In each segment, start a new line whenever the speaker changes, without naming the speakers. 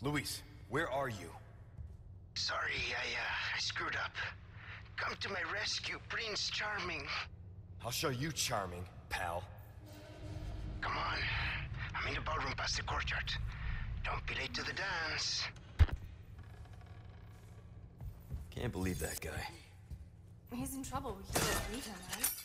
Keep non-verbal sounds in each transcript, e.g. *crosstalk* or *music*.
Luis, where are you?
Sorry, I, uh, I screwed up. Come to my rescue, Prince Charming.
I'll show you charming, pal.
Come on. I'm in the ballroom past the courtyard. Don't be late to the dance.
Can't believe that guy.
He's in trouble. We can't just leave him, right?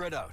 Spread out.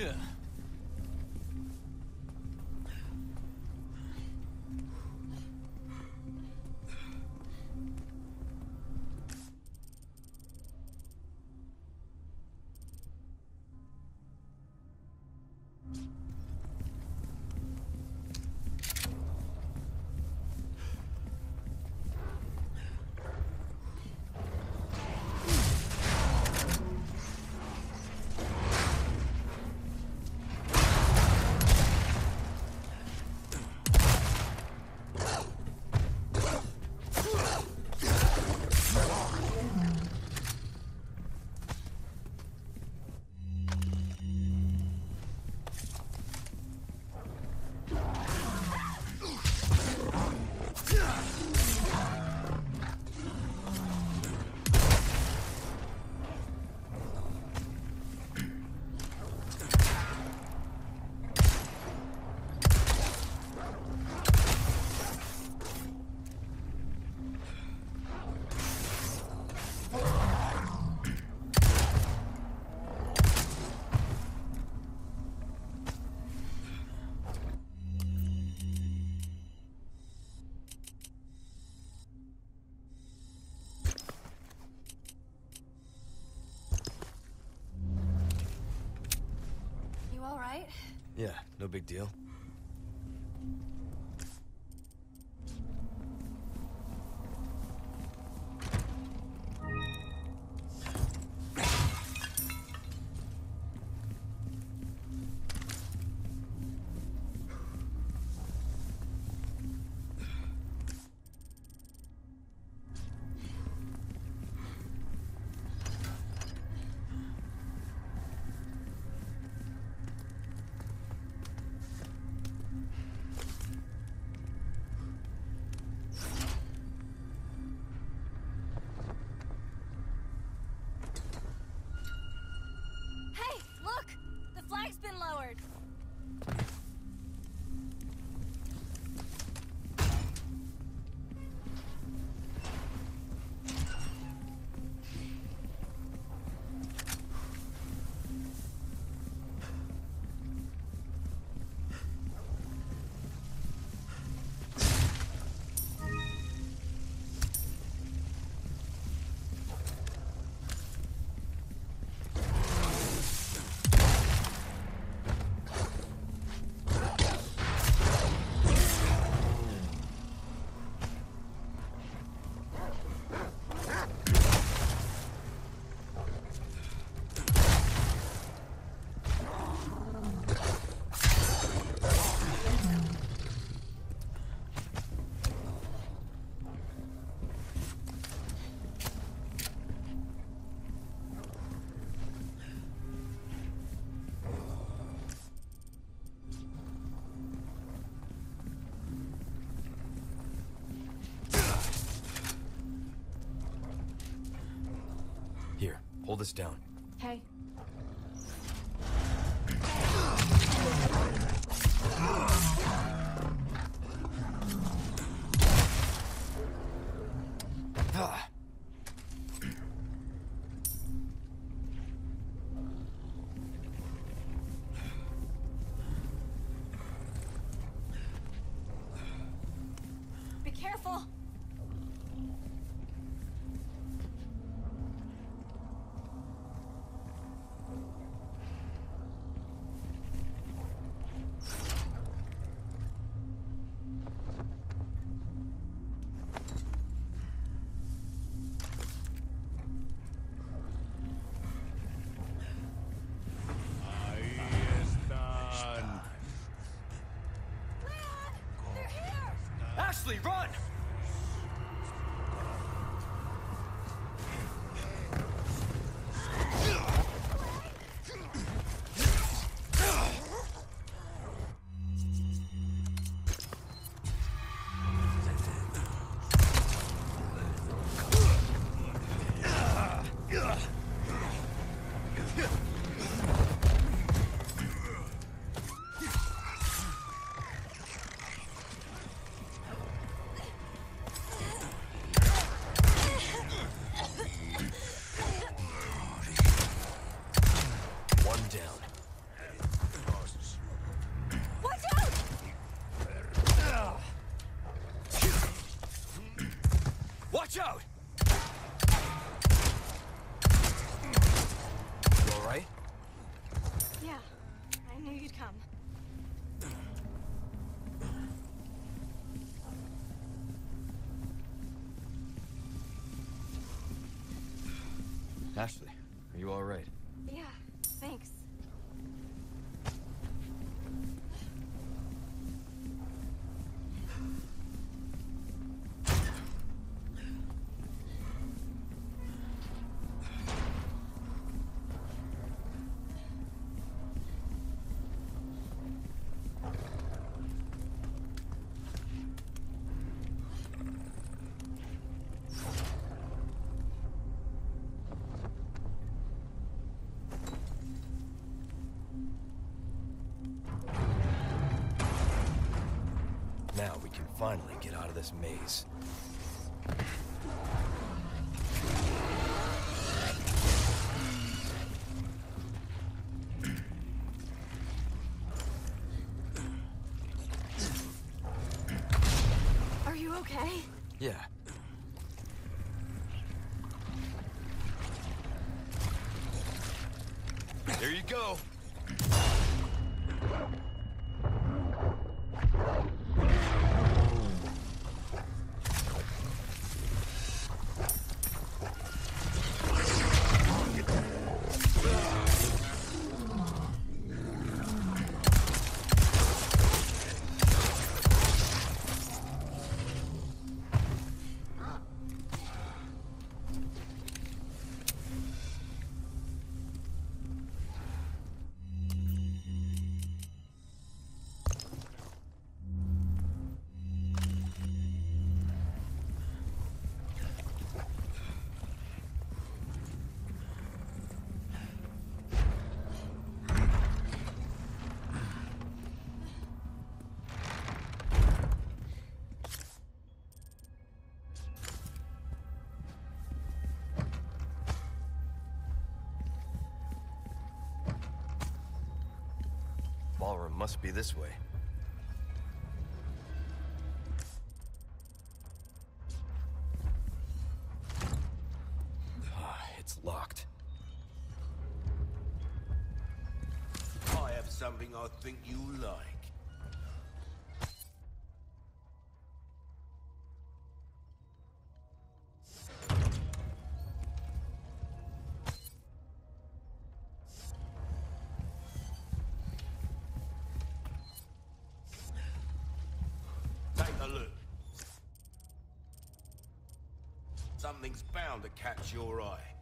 Yeah.
You alright?
Yeah, no big deal. This down. Ashley, run! Ashley, are you alright?
Yeah,
Now we can finally get out of this maze.
Are you okay?
Yeah. There you go. Must be this way. Ah, it's locked.
I have something I think you like. Something's bound to catch your eye.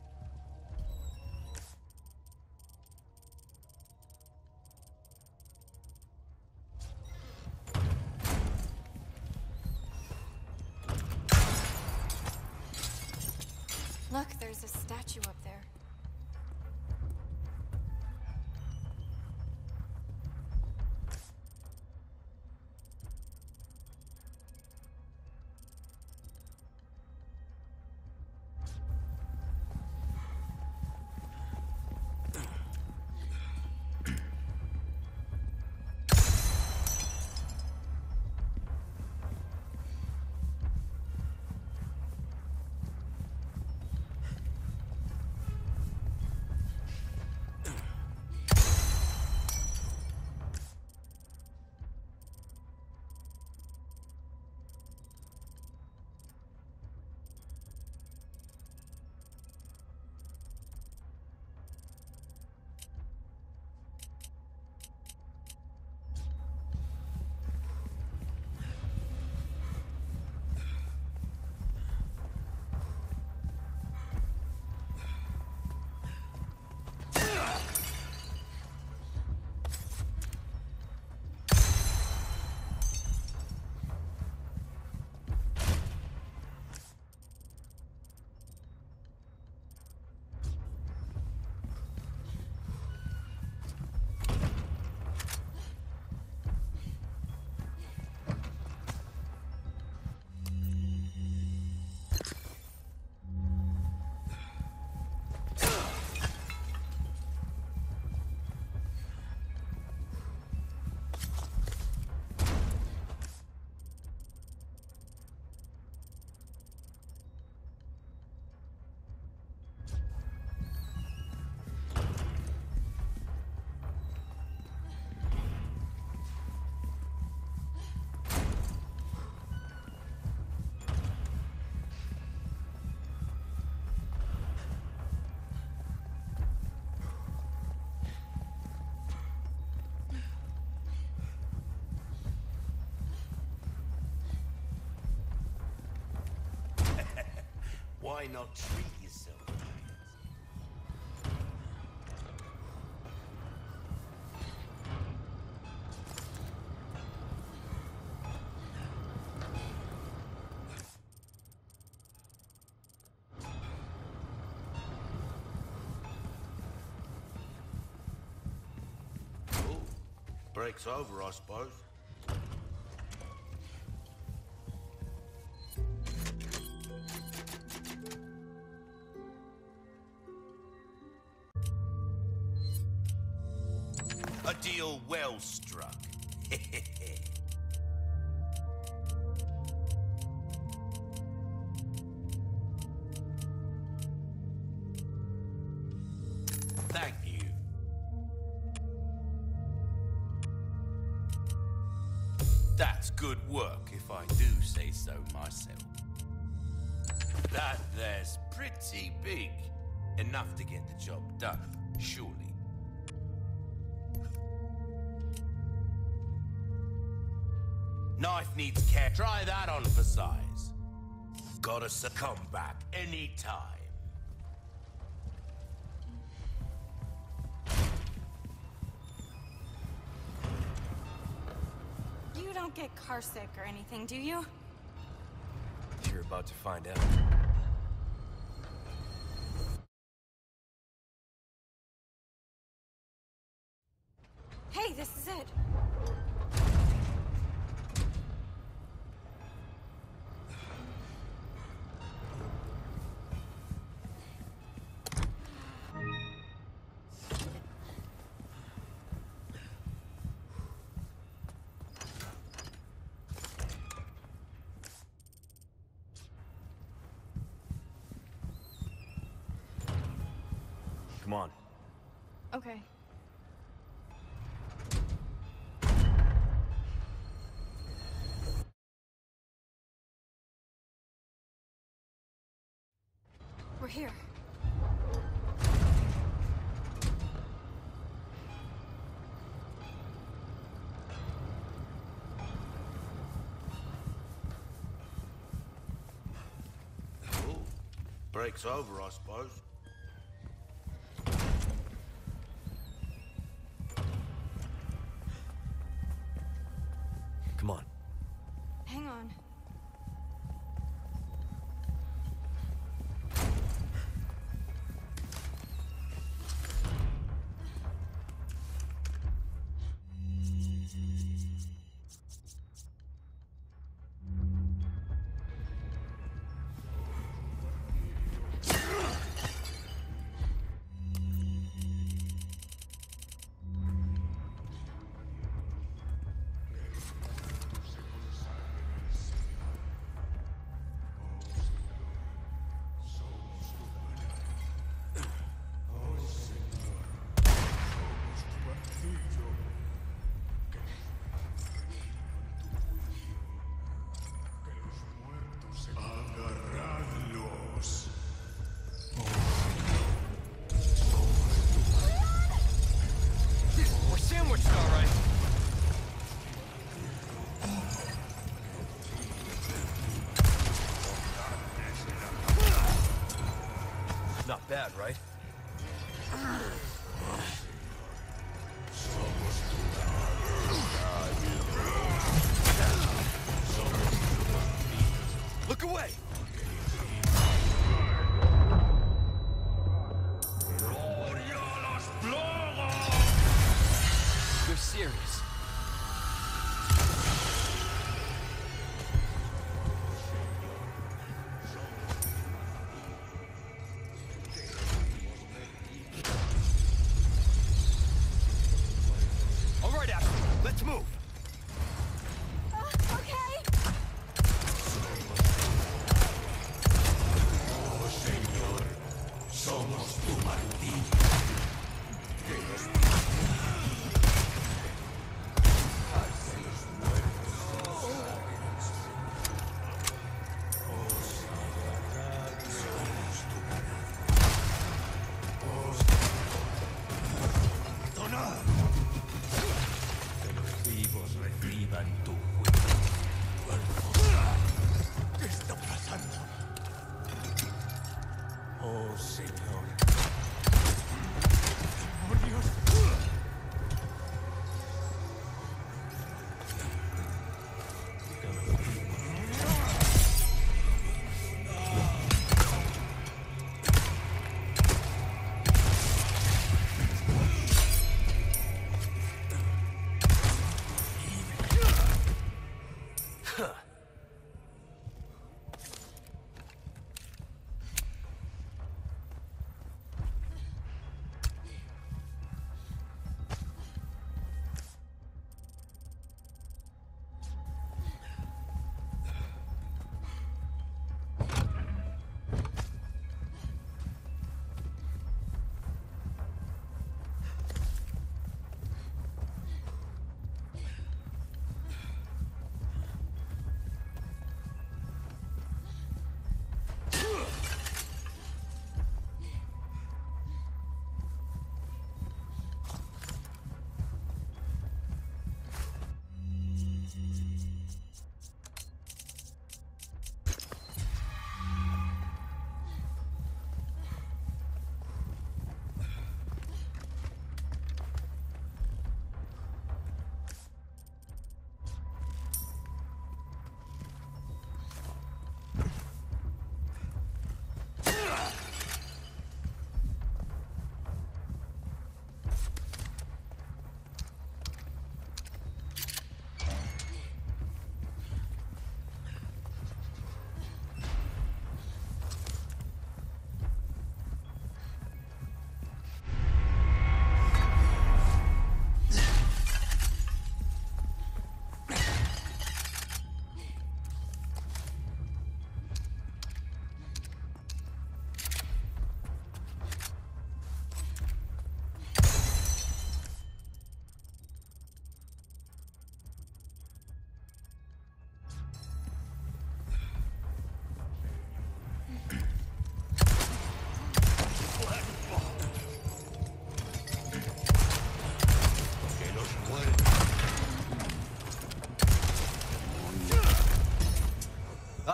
Why not treat yourself? Oh, break's over, I suppose. Deal well struck. *laughs* Thank you. That's good work, if I do say so myself. That there's pretty big. Enough to get the job done, surely. Knife needs care. Try that on for size. Gotta succumb back anytime.
You don't get carsick or anything, do you?
You're about to find out.
We're here.
Break's over, I suppose.
Bad, right?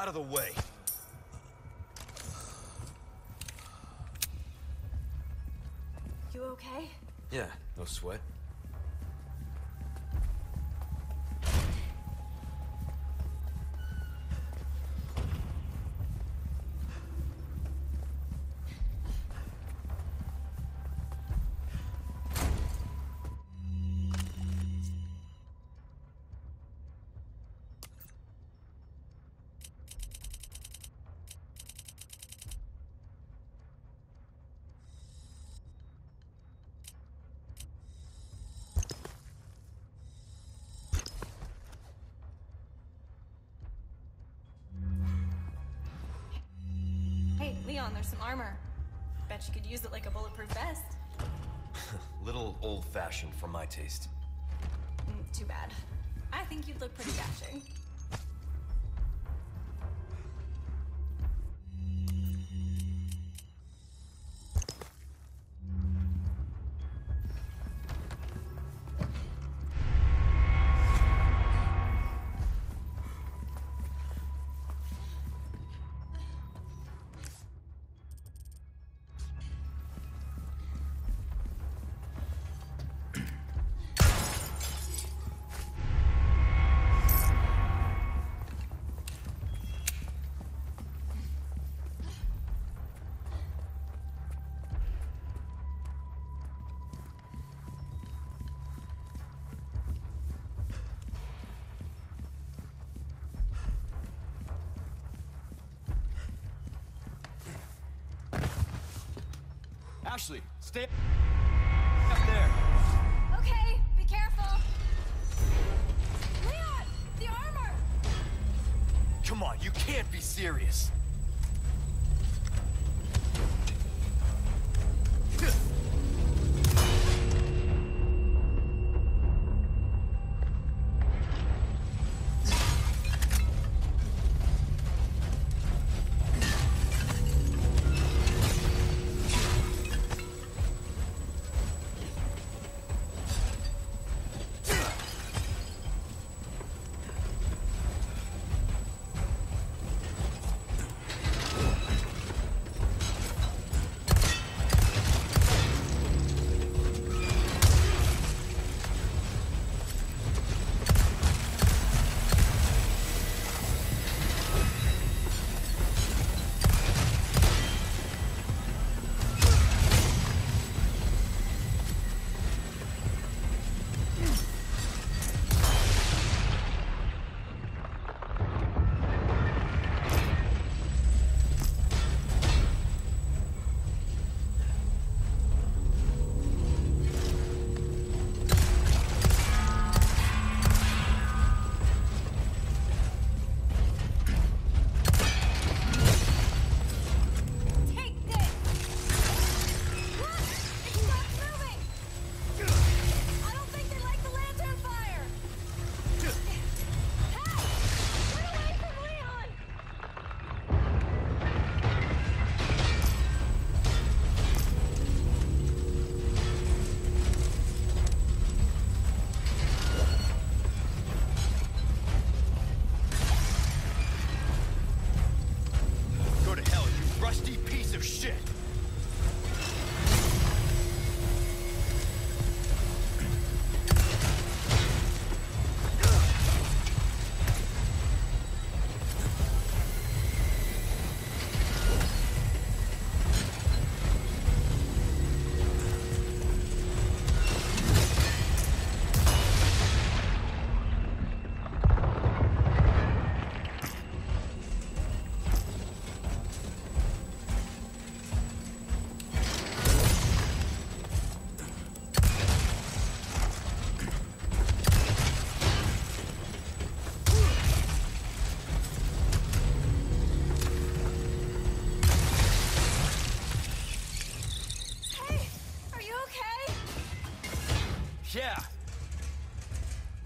Out of the way.
You okay?
Yeah, no sweat.
Leon, there's some armor. Bet you could use it like a bulletproof vest. *laughs*
Little old-fashioned for my taste.
Mm, too bad. I think you'd look pretty dashing.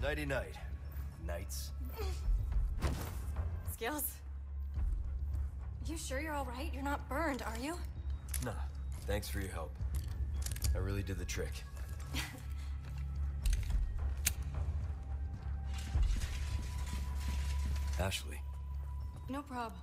Nighty-night. Nights.
Skills. You sure you're alright? You're not burned, are you?
Nah, thanks for your help. I really did the trick. *laughs* Ashley,
No problem.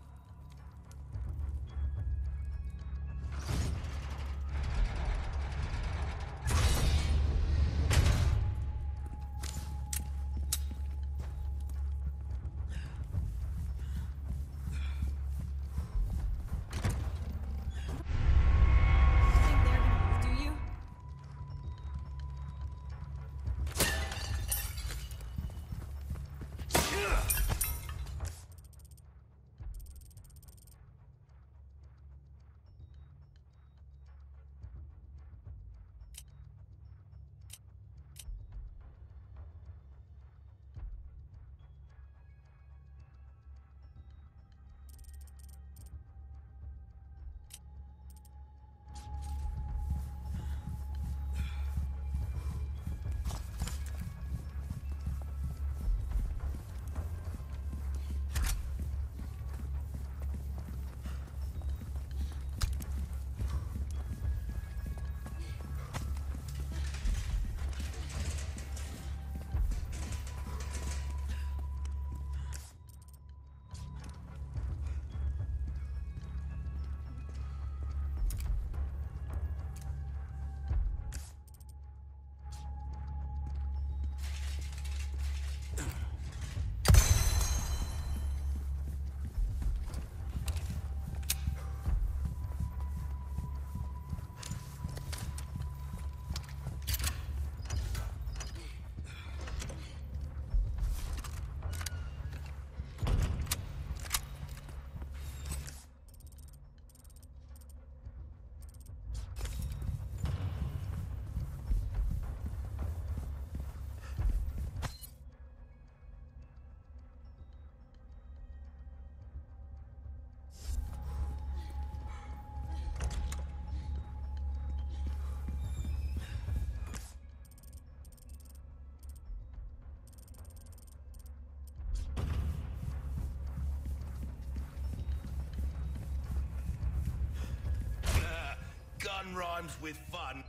Rhymes with fun.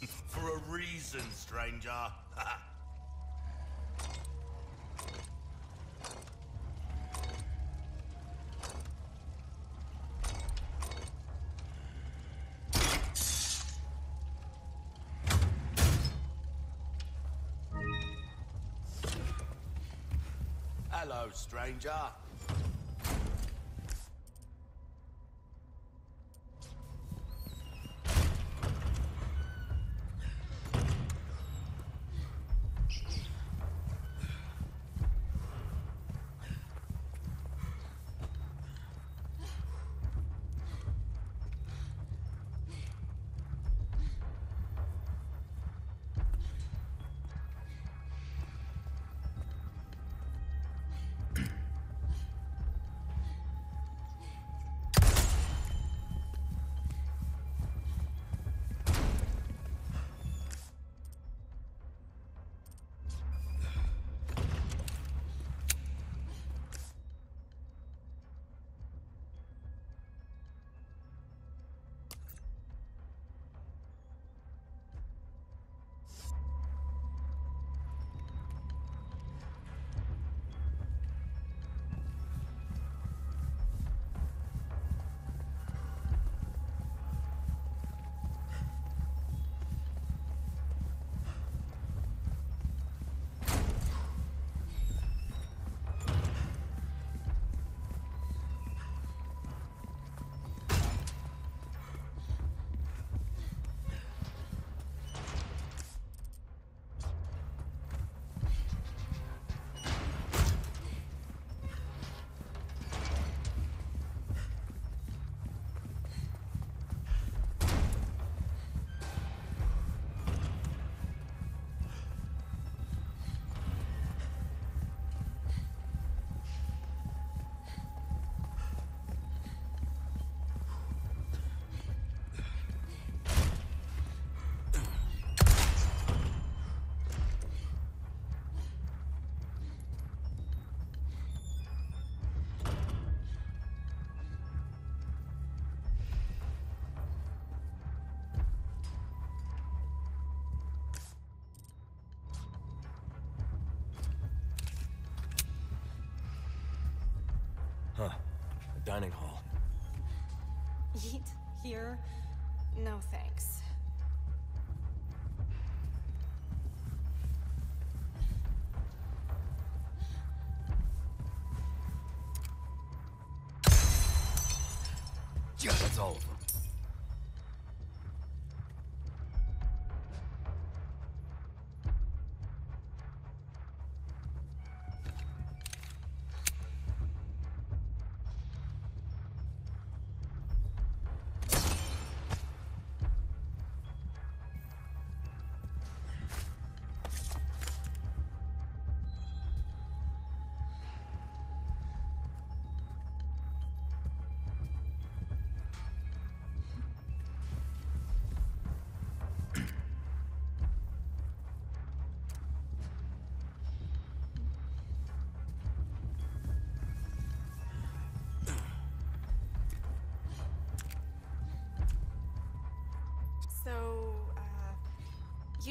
*laughs* For a reason, stranger. *laughs* Hello, stranger.
Huh. A dining hall.
Eat here? No thanks.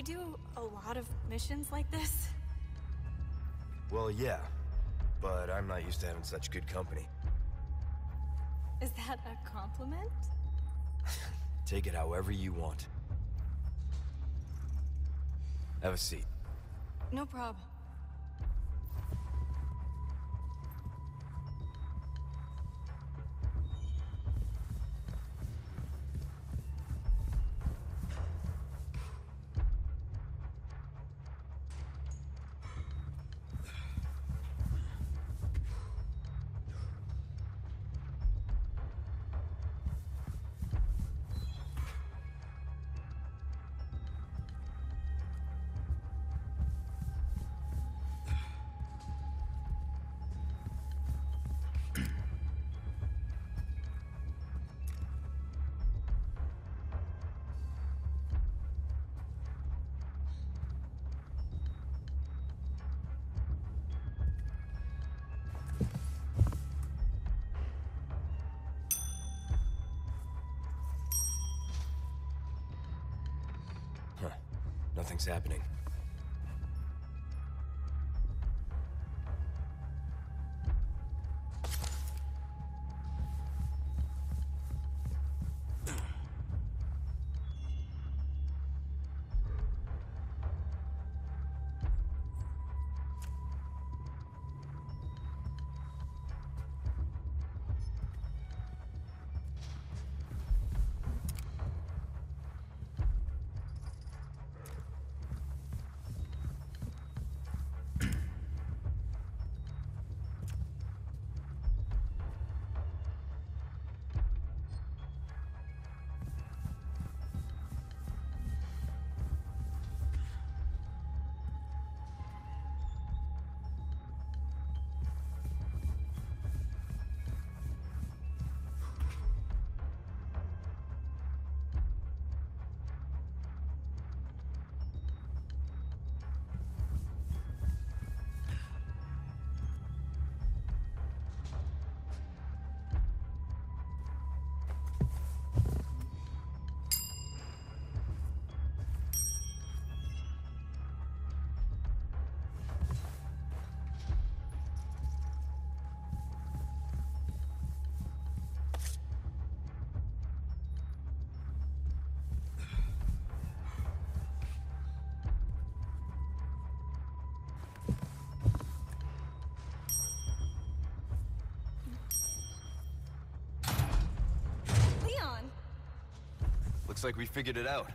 You do a lot of missions like this?
Well, yeah. But I'm not used to having such good company.
Is that a compliment? *laughs*
Take it however you want. Have a seat.
No problem.
Nothing's happening. Looks like we figured it out.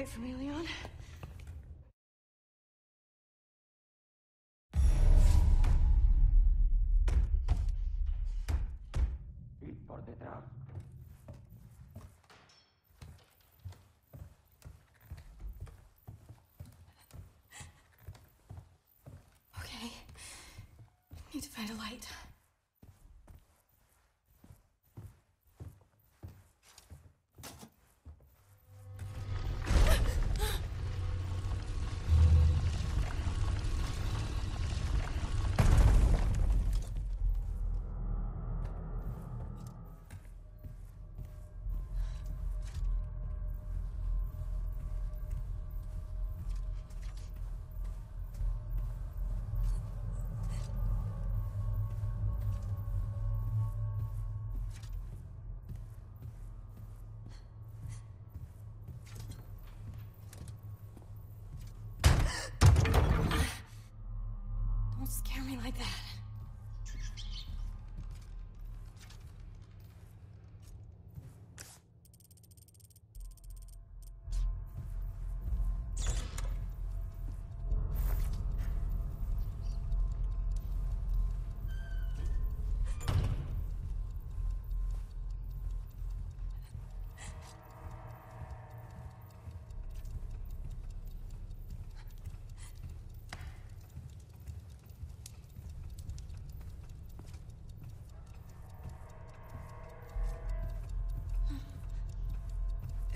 Wait for me, Leon.
Por detrás.
Okay. Need to find a light.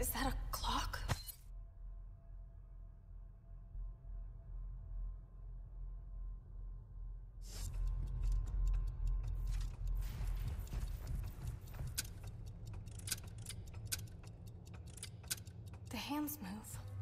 Is that a clock? The hands move.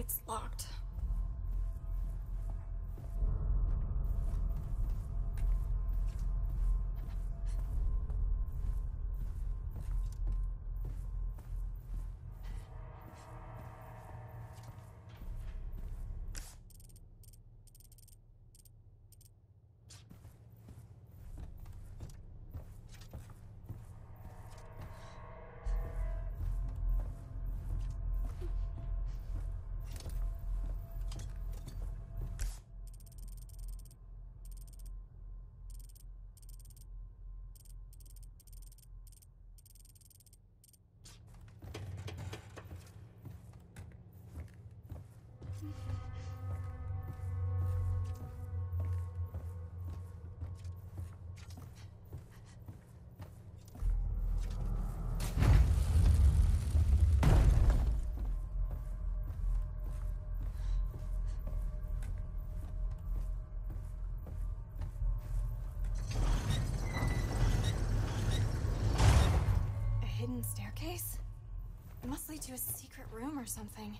It's locked. Staircase? It must lead to a secret room or something.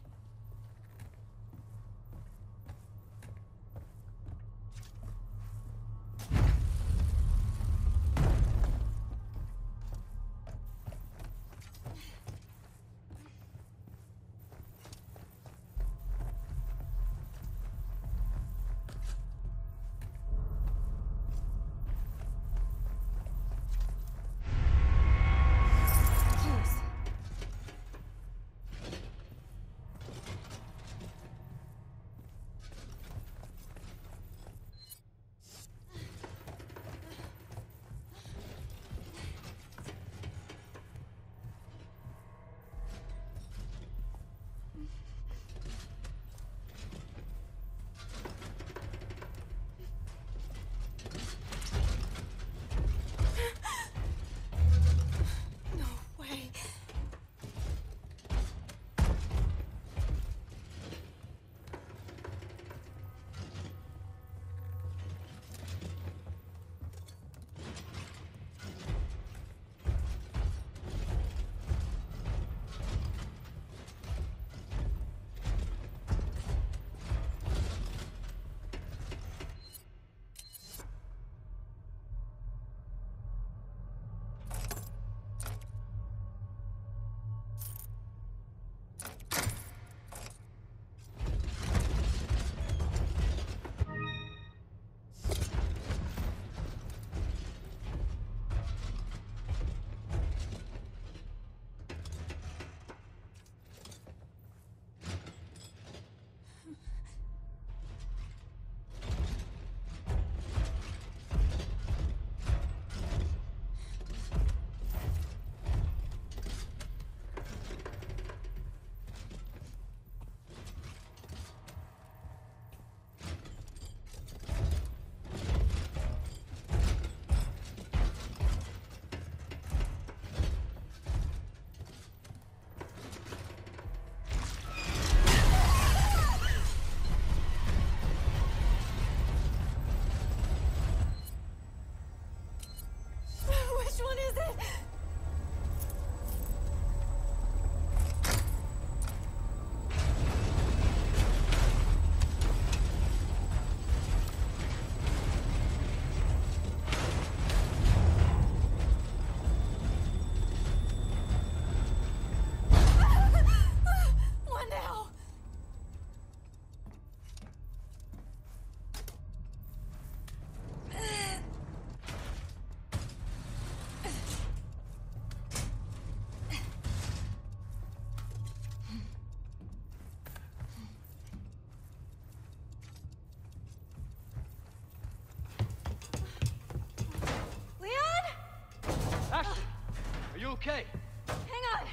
Okay?
Hang on!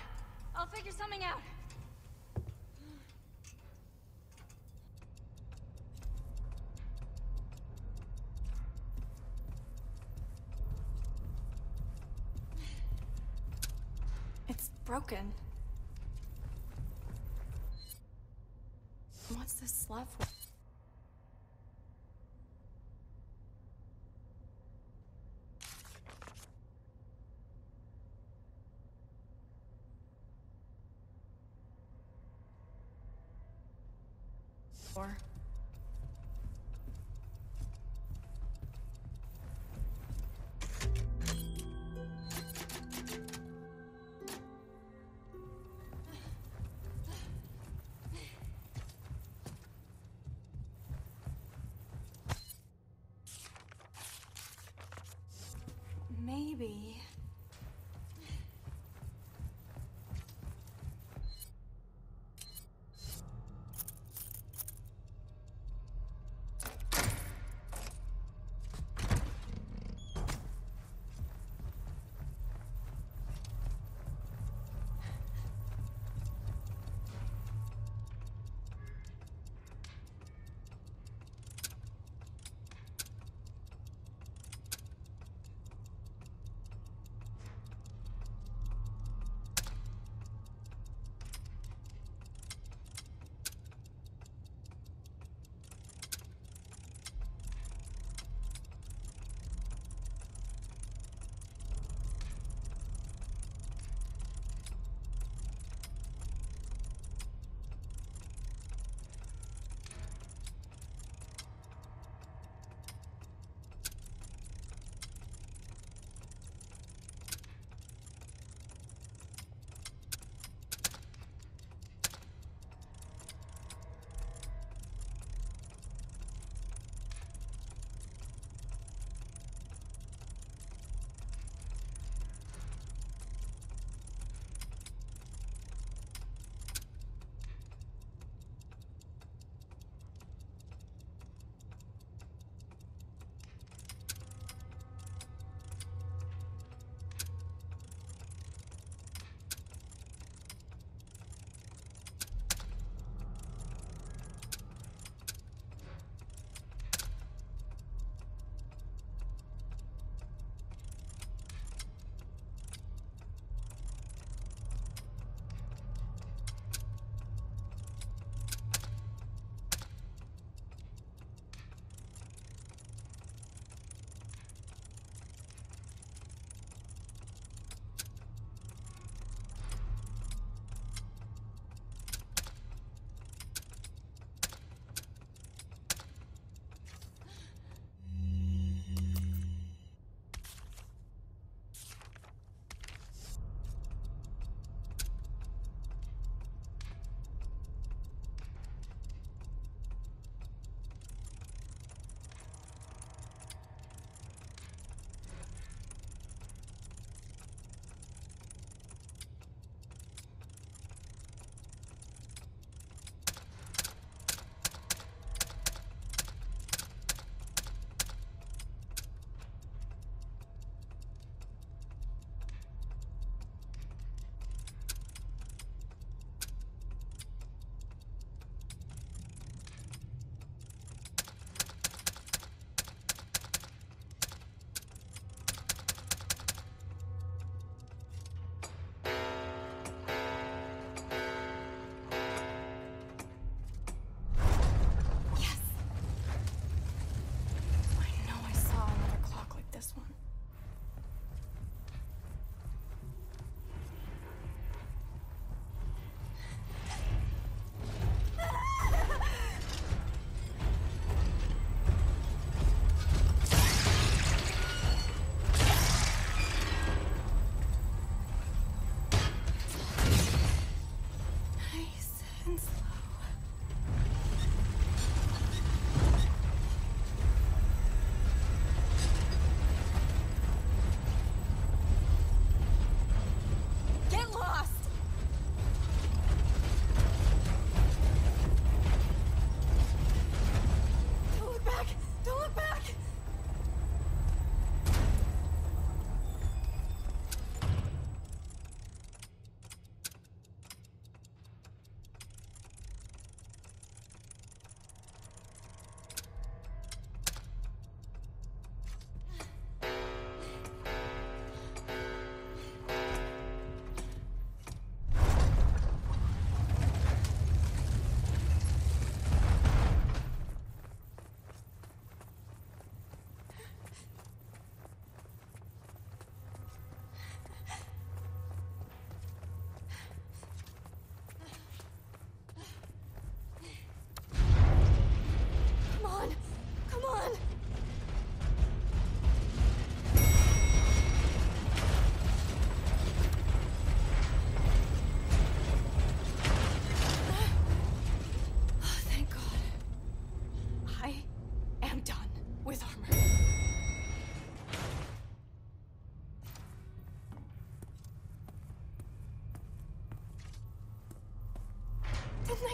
I'll figure something out. It's broken. What's this slab for? For? Maybe.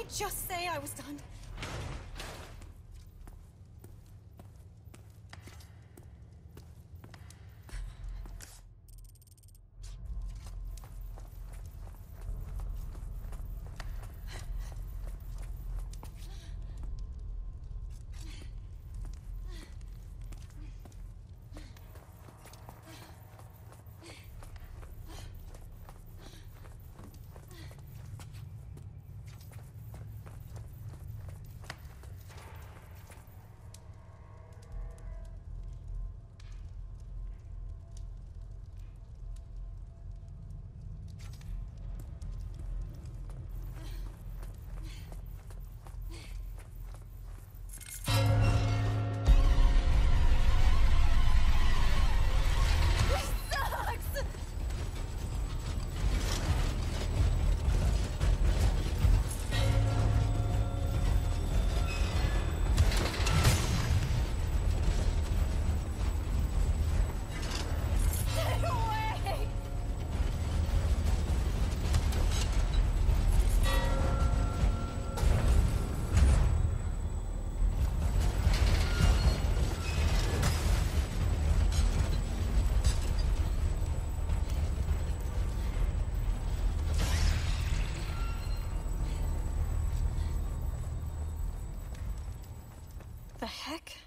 I just say I was done? Heck?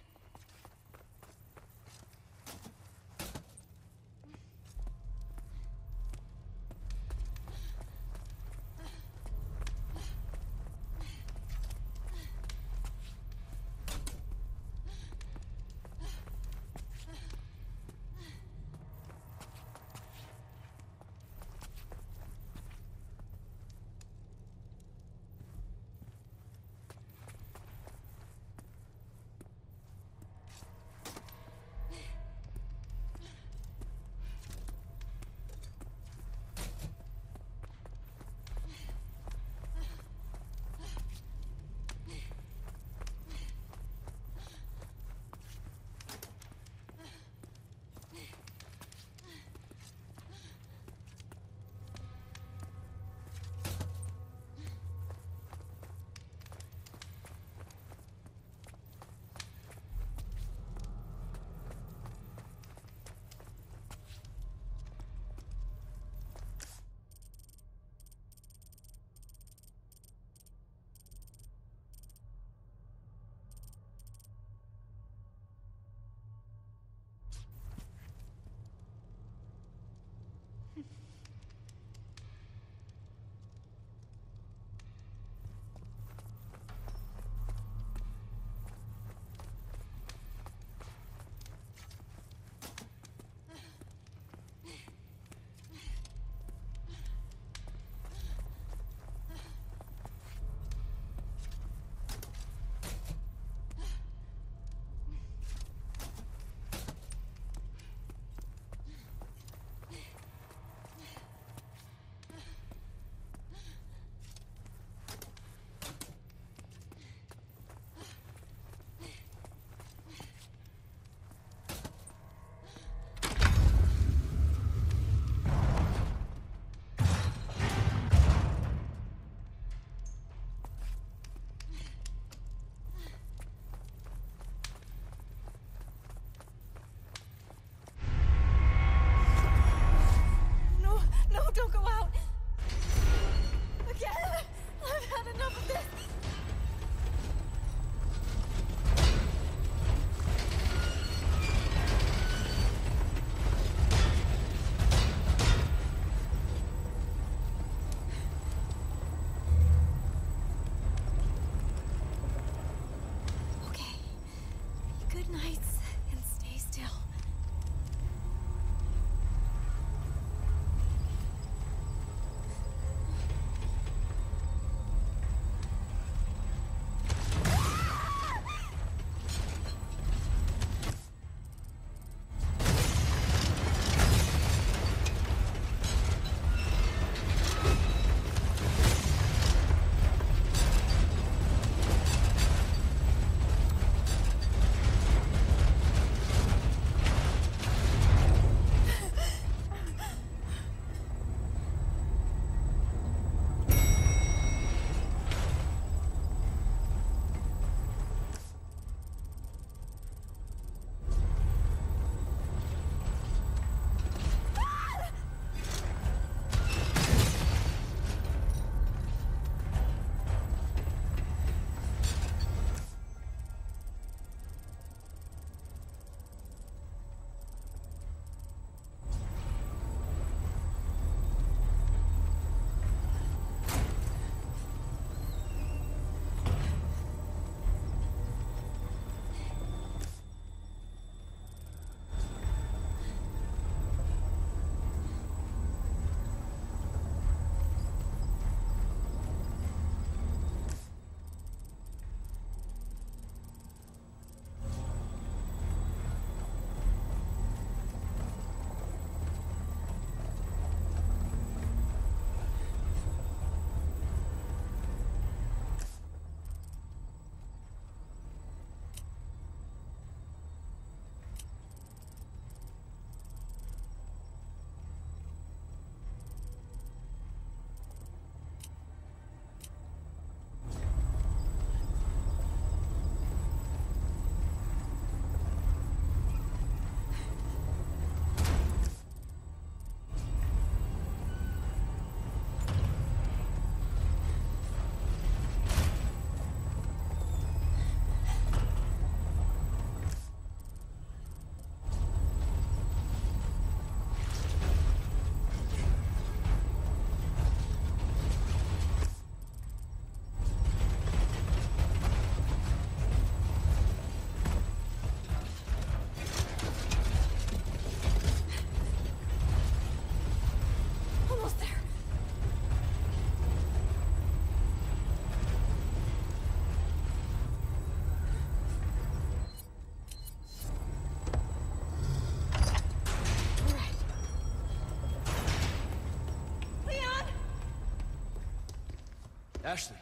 Ashley,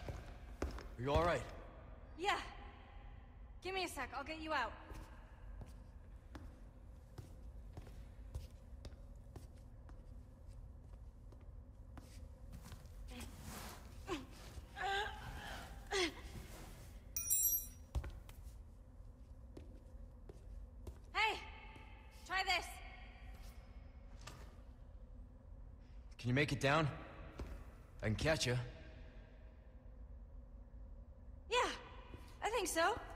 are you alright?
Yeah. Give me a sec, I'll get you out. Hey! Try this!
Can you make it down? I can catch you.
Yeah, I think so.